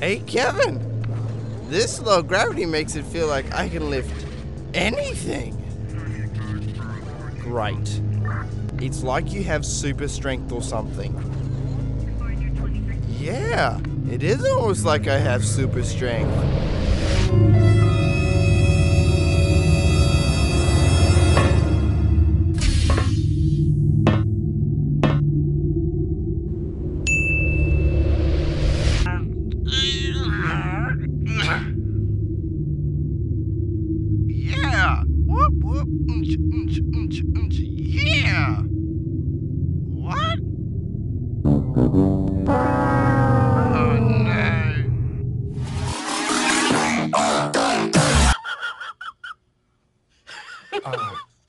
Hey, Kevin. This low gravity makes it feel like I can lift anything. Great. It's like you have super strength or something. Yeah, it is almost like I have super strength. Unch, unch, unch, unch. Yeah. What? Oh no.